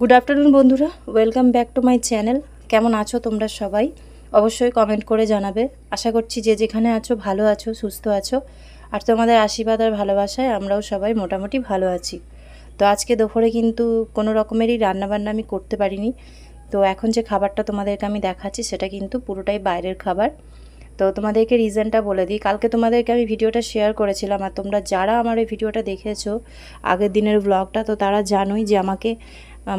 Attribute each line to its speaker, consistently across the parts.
Speaker 1: Good afternoon বন্ধুরা। Welcome back to my channel কেমন আছো তোমরা সবাই? অবশ্যই কমেন্ট করে জানাবে। আশা করছি যে যেখানে আছো, ভালো আছো, সুস্থ আছো। আর তোমাদের আশীর্বাদ আর ভালোবাসায় আমরাও সবাই মোটামুটি ভালো আছি। তো আজকে দুপুরে কিন্তু কোনো রকমেরই রান্নাবান্না আমি করতে পারিনি। তো এখন যে খাবারটা তোমাদেরকে আমি দেখাচ্ছি, সেটা কিন্তু পুরোটাই বাইরের খাবার। তো তোমাদেরকে রিজনটা বলে দিই। কালকে তোমাদেরকে আমি ভিডিওটা শেয়ার করেছিলাম, আর তোমরা যারা আমার এই ভিডিওটা দেখেছ, আগের দিনের ব্লগটা তো তারা জানোই যে আমাকে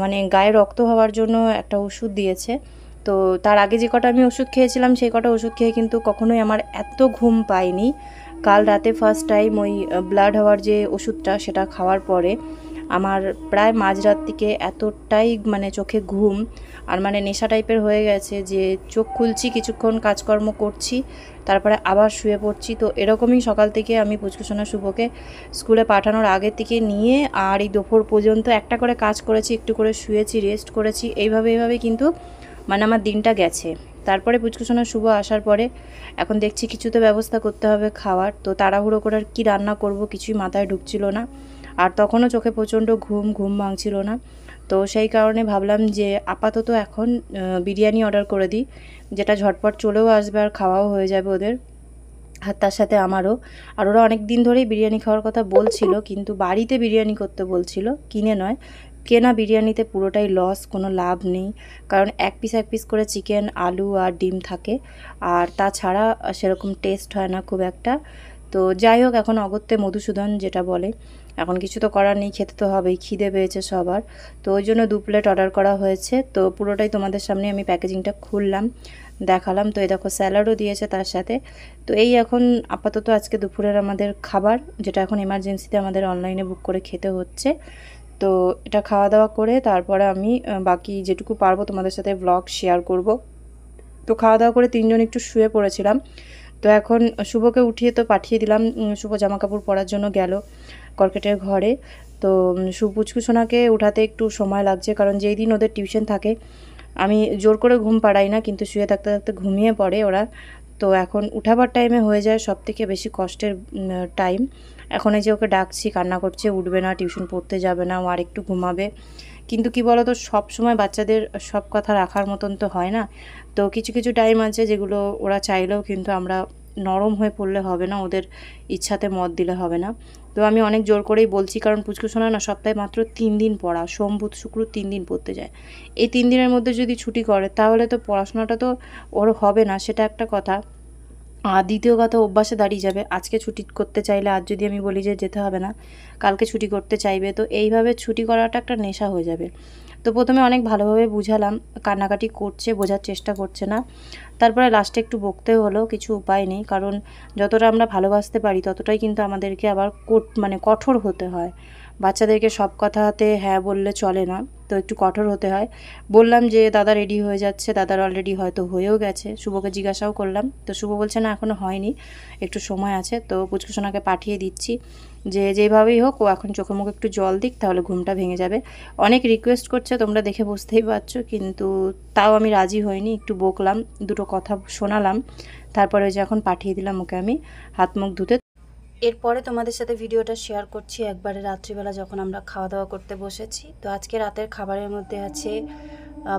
Speaker 1: মানে গায়ে রক্ত হওয়ার জন্য একটা ওষুধ দিয়েছে। তো তার আগে যে কটা আমি ওষুধ খেয়েছিলাম, সেই কটা ওষুধ খেয়ে কিন্তু কখনোই আমার এত ঘুম পাইনি কাল রাতে ফার্স্ট টাইম ওই ব্লাড হওয়ার যে ওষুধটা, সেটা খাওয়ার পরে আমার প্রায় মাঝরাত থেকে এতটাই মানে চোখে ঘুম আর মানে নেশা টাইপের হয়ে গেছে যে চোখ খুলছি, কিছুক্ষণ কাজকর্ম করছি, তারপরে আবার শুয়ে পড়ছি। তো এরকমই সকাল থেকে আমি পুচকুসোনা শুভকে স্কুলে পাঠানোর আগের থেকে নিয়ে আর এই দুপুর পর্যন্ত একটা করে কাজ করেছি, একটু করে শুয়েছি রেস্ট করেছি। এইভাবে এইভাবে কিন্তু মানে আমার দিনটা গেছে। তারপরে পুচকুসোনা শুভ আসার পরে এখন দেখছি কিছু তো ব্যবস্থা করতে হবে খাওয়ার। তো তাড়াহুড়ো করে আর কী রান্না করব কিছুই মাথায় ঢুকছিল না। আর তখনও চোখে প্রচণ্ড ঘুম ঘুম ভাঙছিল না। তো সেই কারণে ভাবলাম যে আপাতত এখন বিরিয়ানি অর্ডার করে দিই। যেটা ঝটপট চলেও আসবে আর খাওয়াও হয়ে যাবে ওদের। আর তার সাথে আমারও। আর ওরা অনেক দিন ধরেই বিরিয়ানি খাওয়ার কথা বলছিল, কিন্তু বাড়িতে বিরিয়ানি করতে বলছিল, কিনে নয়। কেনা বিরিয়ানিতে পুরোটাই লস কোনো লাভ নেই। কারণ এক পিস এক পিস করে চিকেন আলু আর ডিম থাকে। আর তাছাড়া সেরকম টেস্ট হয় না খুব একটা। তো যাই হোক, এখন অগত্যে মধুসূদন যেটা বলে এখন কিছু তো করার নেই, খেতে তো হবেই, খিদে পেয়েছে সবার। তো ওই জন্য দু প্লেট অর্ডার করা হয়েছে। তো পুরোটাই তোমাদের সামনে আমি প্যাকেজিংটা খুললাম, দেখালাম। তো এই দেখো স্যালাডও দিয়েছে তার সাথে। তো এই এখন আপাতত আজকে দুপুরের আমাদের খাবার, যেটা এখন এমার্জেন্সিতে আমাদের অনলাইনে বুক করে খেতে হচ্ছে। তো এটা খাওয়া দাওয়া করে তারপরে আমি বাকি যেটুকু পারব তোমাদের সাথে ব্লগ শেয়ার করব। তো খাওয়া দাওয়া করে তিনজন একটু শুয়ে পড়েছিলাম। তো এখন শুভকে উঠিয়ে তো পাঠিয়ে দিলাম শুভ জামা কাপড় পরার জন্য গেল। কর্কেটের ঘরে। তো সুপুচকু সোনাকে উঠাতে একটু সময় লাগছে, কারণ যেই দিন ওদের টিউশন থাকে, আমি জোর করে ঘুম পাড়াই না, কিন্তু শুয়ে থাকতে থাকতে ঘুমিয়ে পড়ে ওরা। তো এখন উঠাবার টাইমে হয়ে যায় সব থেকে বেশি কষ্টের টাইম এখন এই যে ওকে ডাকছি, কান্না করছে, উঠবে না, টিউশন পড়তে যাবে না, ও আর একটু ঘুমাবে। কিন্তু কি বলতো সব সময় বাচ্চাদের সব কথা রাখার মতন তো হয় না। তো কিছু কিছু টাইম আছে যেগুলো ওরা চাইলেও কিন্তু আমরা নরম হয়ে পড়লে হবে না, ওদের ইচ্ছাতে মত দিলে হবে না। তো আমি অনেক জোর করেই বলছি, কারণ পুচকু সোনা না সপ্তাহে মাত্র তিন দিন পড়া, সোম, বুধ, শুক্র তিন দিন পড়তে যায়। এই তিন দিনের মধ্যে যদি ছুটি করে, তাহলে তো পড়াশোনাটা তো ওর হবে না, সেটা একটা কথা। আর দ্বিতীয় কথা, অভ্যাসে দাঁড়িয়ে যাবে। আজকে ছুটি করতে চাইলে আজ যদি আমি বলি যে যেতে হবে না, কালকে ছুটি করতে চাইবে, তো এইভাবে ছুটি করাটা একটা নেশা হয়ে যাবে। তো প্রথমে অনেক ভালোভাবে বুঝালাম, কান্নাকাটি করছে, বোঝার চেষ্টা করছে না। তারপরে লাস্টে একটু বকতে হলো, কিছু উপায় নেই, কারণ যতটা আমরা ভালোবাসতে পারি, ততটাই কিন্তু আমাদেরকে আবার মানে কঠোর হতে হয়। বাচ্চাদেরকে সব কথাতে হ্যাঁ বললে চলে না, তো একটু কঠোর হতে হয়। বললাম যে, দাদা রেডি হয়ে যাচ্ছে, দাদার অলরেডি হয়তো হয়েও গেছে। শুভকে জিজ্ঞাসাও করলাম, তো শুভ বলছে, না এখনও হয়নি, একটু সময় আছে। তো পুচকুসোনাকে পাঠিয়ে দিচ্ছি। যে যেভাবেই হোক, ও এখন চোখে মুখে একটু জল দিক, তাহলে ঘুমটা ভেঙে যাবে। অনেক রিকোয়েস্ট করছে, তোমরা দেখে বুঝতেই পারছ, কিন্তু তাও আমি রাজি হইনি, একটু বকলাম, দুটো কথা শোনালাম। তারপরে ওই যে এখন পাঠিয়ে দিলাম ওকে আমি, হাত মুখ ধুতে। এরপরে তোমাদের সাথে ভিডিওটা শেয়ার করছি, একবারে রাত্রিবেলা যখন আমরা খাওয়া দাওয়া করতে বসেছি। তো আজকে রাতের খাবারের মধ্যে আছে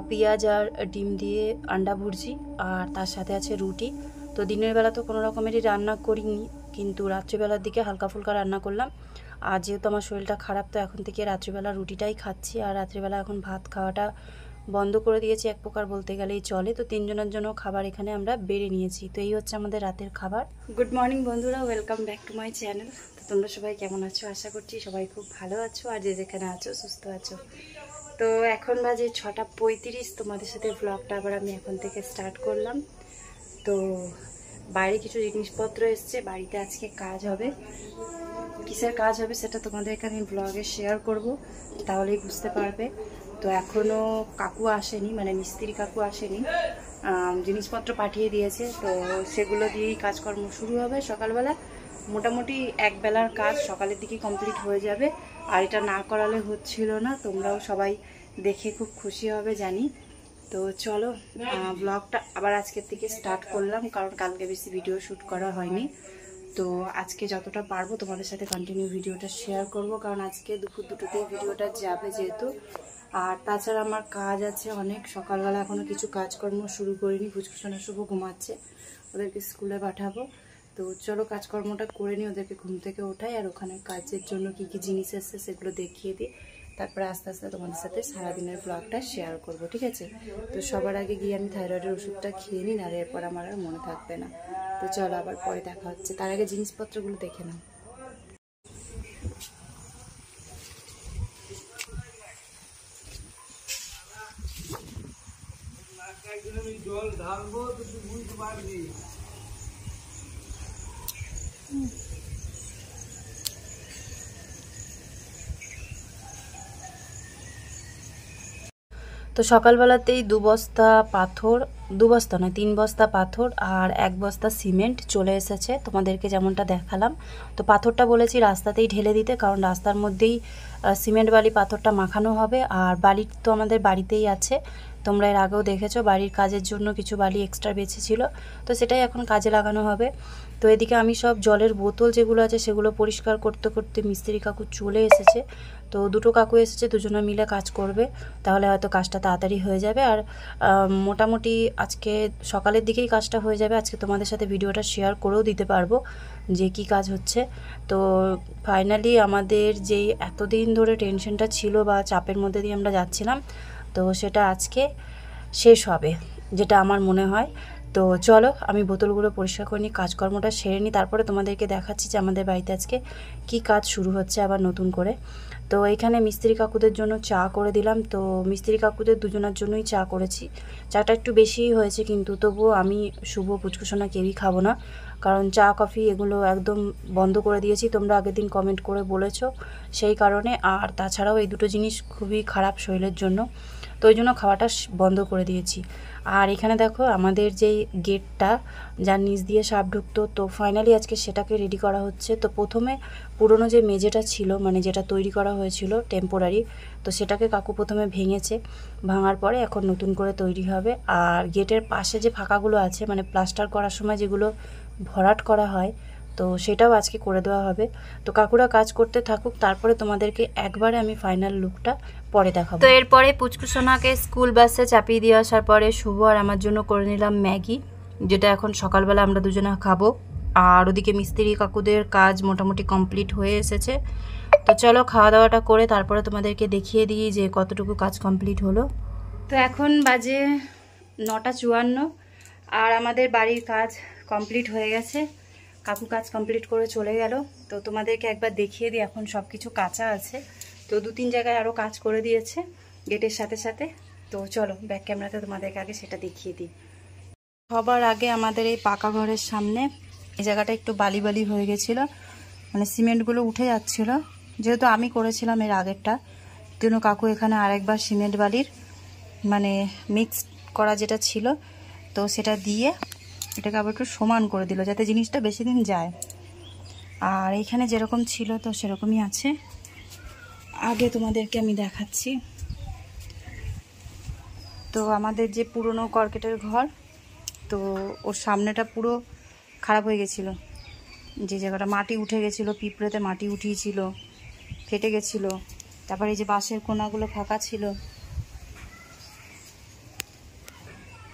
Speaker 1: পেঁয়াজ আর ডিম দিয়ে আন্ডা ভুর্জি, আর তার সাথে আছে রুটি। তো দিনের বেলা তো কোনো রকমেরই রান্না করিনি কিন্তু রাত্রিবেলার দিকে হালকা ফুলকা রান্না করলাম। আর যেহেতু আমার শরীরটা খারাপ, তো এখন থেকে রাত্রিবেলা রুটিটাই খাচ্ছি। আর রাত্রিবেলা এখন ভাত খাওয়াটা বন্ধ করে দিয়েছি এক প্রকার বলতে গেলেই চলে। তো তিনজনের জন্য খাবার এখানে আমরা বেড়ে নিয়েছি। তো এই হচ্ছে আমাদের রাতের খাবার। গুড মর্নিং বন্ধুরা welcome back to my channel তো তোমরা সবাই কেমন আছো? আশা করছি সবাই খুব ভালো আছো আর যে যেখানে আছো, সুস্থ আছো। তো এখন বাজে ছটা পঁয়ত্রিশ। তোমাদের সাথে ব্লগটা আবার আমি এখন থেকে স্টার্ট করলাম। তো বাইরে কিছু জিনিসপত্র এসছে, বাড়িতে আজকে কাজ হবে। কিসের কাজ হবে সেটা তোমাদেরকে আমি ব্লগে শেয়ার করব, তাহলেই বুঝতে পারবে। তো এখনও কাকু আসেনি মানে মিস্ত্রি কাকু আসেনি। জিনিসপত্র পাঠিয়ে দিয়েছে, তো সেগুলো দিয়েই কাজকর্ম শুরু হবে সকালবেলা। মোটামুটি এক বেলার কাজ, সকালের দিকে কমপ্লিট হয়ে যাবে। আর এটা না করালে হচ্ছিল না, তোমরাও সবাই দেখে খুব খুশি হবে জানি। তো চলো ব্লগটা আবার আজকের থেকে স্টার্ট করলাম, কারণ কালকে বেশি ভিডিও শ্যুট করা হয়নি। তো আজকে যতটা পারব তোমাদের সাথে কন্টিনিউ ভিডিওটা শেয়ার করব, কারণ আজকে দুপুর দুটোতেই ভিডিওটা যাবে যেহেতু। আর তাছাড়া আমার কাজ আছে অনেক, সকালবেলা এখনও কিছু কাজকর্ম শুরু করিনি ফুচকুসোনা শুভ ঘুমাচ্ছে, ওদেরকে স্কুলে পাঠাবো। তো চলো কাজকর্মটা করে নিই, ওদেরকে ঘুম থেকে ওঠাই, আর ওখানে কাজের জন্য কি কি জিনিস এসছে সেগুলো দেখিয়ে দিই। তারপরে আস্তে আস্তে তোমাদের সাথে সারাদিনের ব্লগটা শেয়ার করব, ঠিক আছে? তো সবার আগে গিয়ে আমি থাইরয়েডের ওষুধটা খেয়ে নিই আর এরপর আমার আর মনে থাকবে না। তো চলো আবার পরে দেখা হচ্ছে। তার আগে জিনিসপত্রগুলো দেখে নাও।
Speaker 2: জল ঢালবো তুই বুঝতে পারবি।
Speaker 1: তো সকালবেলাতেই দু বস্তা পাথর, দু বস্তা নয়, তিন বস্তা পাথর আর এক বস্তা সিমেন্ট চলে এসেছে। তোমাদেরকে যেমনটা দেখালাম, তো পাথরটা বলেছি রাস্তাতেই ঢেলে দিতে, কারণ রাস্তার মধ্যেই সিমেন্ট বালি পাথরটা মাখানো হবে। আর বালি তো আমাদের বাড়িতেই আছে। তোমরা এর আগেও দেখেছ, বাড়ির কাজের জন্য কিছু বালি এক্সট্রা বেঁচেছিল তো সেটাই এখন কাজে লাগানো হবে। তো এদিকে আমি সব জলের বোতল যেগুলো আছে সেগুলো পরিষ্কার করতে করতে মিস্ত্রি কাকু চলে এসেছে। তো দুটো কাকু এসেছে, দুজনে মিলে কাজ করবে। তাহলে হয়তো কাজটা তাড়াতাড়ি হয়ে যাবে। আর মোটামুটি আজকে সকালের দিকেই কাজটা হয়ে যাবে। আজকে তোমাদের সাথে ভিডিওটা শেয়ার করেও দিতে পারব যে কি কাজ হচ্ছে। তো ফাইনালি আমাদের যেই এতদিন ধরে টেনশনটা ছিল বা চাপের মধ্যে দিয়ে আমরা যাচ্ছিলাম, তো সেটা আজকে শেষ হবে, যেটা আমার মনে হয়। তো চলো, আমি বোতলগুলো পরিষ্কার করে নিই, কাজকর্মটা সেরে নিই, তারপরে তোমাদেরকে দেখাচ্ছি যে আমাদের বাড়িতে আজকে কি কাজ শুরু হচ্ছে আবার নতুন করে। তো এখানে মিস্ত্রি কাকুদের জন্য চা করে দিলাম, তো মিস্ত্রি কাকুদের দুজনের জন্যই চা করেছি। চাটা একটু বেশিই হয়েছে কিন্তু তবুও আমি শুভ পুচকুসোনা কেউই খাব না, কারণ চা, কফি এগুলো একদম বন্ধ করে দিয়েছি, তোমরা আগের দিন কমেন্ট করে বলেছ সেই কারণে। আর তাছাড়াও এই দুটো জিনিস খুবই খারাপ শরীরের জন্য। তো ওই জন্য খাওয়াটা বন্ধ করে দিয়েছি। আর এখানে দেখো আমাদের যেই গেটটা, যার নিচ দিয়ে সাপ ঢুকতো, তো ফাইনালি আজকে সেটাকে রেডি করা হচ্ছে। তো প্রথমে পুরনো যে মেঝেটা ছিল মানে যেটা তৈরি করা হয়েছিল টেম্পোরারি তো সেটাকে কাকু প্রথমে ভেঙেছে। ভাঙার পরে এখন নতুন করে তৈরি হবে। আর গেটের পাশে যে ফাঁকাগুলো আছে মানে প্লাস্টার করার সময় যেগুলো ভরাট করা হয় তো সেটাও আজকে করে দেওয়া হবে। তো কাকুরা কাজ করতে থাকুক তারপরে তোমাদেরকে একবারে আমি ফাইনাল লুকটা পরে দেখাবো। তো এরপরে পুচকুসোনাকে স্কুল বাসে চাপিয়ে দিয়ে আসার পরে শুভ আর আমার জন্য করে নিলাম ম্যাগি যেটা এখন সকালবেলা আমরা দুজনে খাব। আর ওদিকে মিস্ত্রি কাকুদের কাজ মোটামুটি কমপ্লিট হয়ে এসেছে। তো চলো খাওয়া দাওয়াটা করে তারপরে তোমাদেরকে দেখিয়ে দিই যে কতটুকু কাজ কমপ্লিট হলো। তো এখন বাজে নটা চুয়ান্ন আর আমাদের বাড়ির কাজ কমপ্লিট হয়ে গেছে। কাকু কাজ কমপ্লিট করে চলে গেল। তো তোমাদেরকে একবার দেখিয়ে দিই, এখন সব কিছু কাঁচা আছে। তো দু তিন জায়গায় আরও কাজ করে দিয়েছে গেটের সাথে সাথে। তো চলো ব্যাক ক্যামেরাতে তোমাদেরকে আগে সেটা দেখিয়ে দিই। সবার আগে আমাদের এই পাকা ঘরের সামনে এই জায়গাটা একটু বালি বালি হয়ে গেছিল মানে সিমেন্টগুলো উঠে যাচ্ছিল। যেহেতু আমি করেছিলাম এর আগেরটা জন্য কাকু এখানে আরেকবার সিমেন্ট বালির মানে মিক্স করা যেটা ছিল, তো সেটা দিয়ে এটাকে আবার একটু সমান করে দিল যাতে জিনিসটা বেশি দিন যায়। আর এখানে যেরকম ছিল তো সেরকমই আছে। আগে তোমাদেরকে আমি দেখাচ্ছি। তো আমাদের যে পুরনো কর্কেটের ঘর, তো ওর সামনেটা পুরো খারাপ হয়ে গেছিল। যে জায়গাটা মাটি উঠে গেছিল, পিঁপড়েতে মাটি উঠিয়েছিল, ফেটে গেছিল। তারপরে এই যে বাঁশের কোনাগুলো ফাঁকা ছিল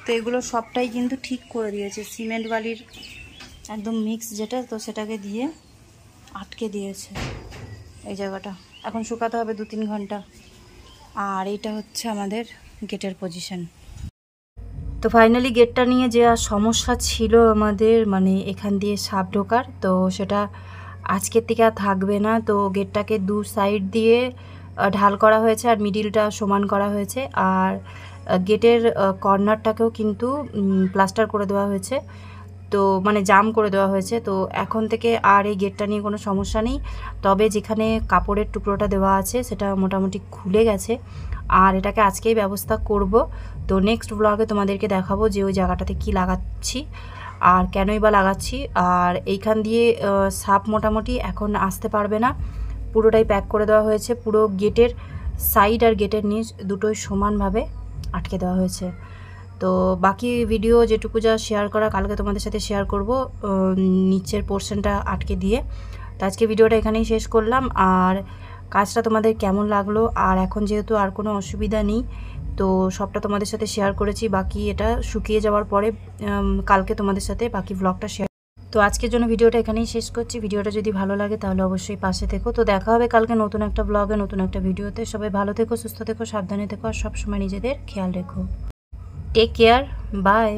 Speaker 1: তো এগুলো সবটাই কিন্তু ঠিক করে দিয়েছে। সিমেন্ট বালির একদম মিক্স যেটা, তো সেটাকে দিয়ে আটকে দিয়েছে এই জায়গাটা। এখন শুকাতে হবে দু তিন ঘণ্টা। আর এটা হচ্ছে আমাদের গেটের পজিশন তো ফাইনালি গেটটা নিয়ে যে সমস্যা ছিল আমাদের মানে এখান দিয়ে সাপ ঢোকার, তো সেটা আজকের থেকে আর থাকবে না। তো গেটটাকে দু সাইড দিয়ে ঢাল করা হয়েছে আর মিডিলটা সমান করা হয়েছে। আর গেটের কর্নারটাকেও কিন্তু প্লাস্টার করে দেওয়া হয়েছে। তো মানে জাম করে দেওয়া হয়েছে। তো, এখন থেকে আর এই গেটটা নিয়ে কোনো সমস্যা নেই। তবে যেখানে কাপড়ের টুকরোটা দেওয়া আছে, সেটা মোটামুটি খুলে গেছে। আর এটাকে আজকেই ব্যবস্থা করব। তো নেক্সট ব্লগে তোমাদেরকে দেখাবো যে ওই জায়গাটাতে কি লাগাচ্ছি আর কেনই বা লাগাচ্ছি। আর এইখান দিয়ে সাপ মোটামুটি এখন আসতে পারবে না। পুরোটাই প্যাক করে দেওয়া হয়েছে। পুরো গেটের সাইড আর গেটের নিচ দুটোই সমানভাবে। আটকে দেওয়া হয়েছে। তো বাকি ভিডিও যেটুকু যা শেয়ার করা, কালকে তোমাদের সাথে শেয়ার করব। নিচের পোর্শনটা আটকে দিয়ে। তো আজকে ভিডিওটা এখানেই শেষ করলাম। আর কাজটা তোমাদের কেমন লাগল? আর এখন যেহেতু আর কোনো অসুবিধা নেই, তো সবটা তোমাদের সাথে শেয়ার করেছি। বাকি এটা শুকিয়ে যাওয়ার পরে কালকে তোমাদের সাথে বাকি ব্লগটা শেয়ার তো আজকের জন্য ভিডিওটা এখানেই শেষ করছি। ভিডিওটা যদি ভালো লাগে তাহলে অবশ্যই পাশে থেকো। তো দেখা হবে কালকে নতুন একটা ব্লগে নতুন একটা ভিডিওতে। সবাই ভালো থেকো, সুস্থ থেকো, সাবধানে থেকো, আর সবসময় নিজেদের খেয়াল রেখো। Take care bye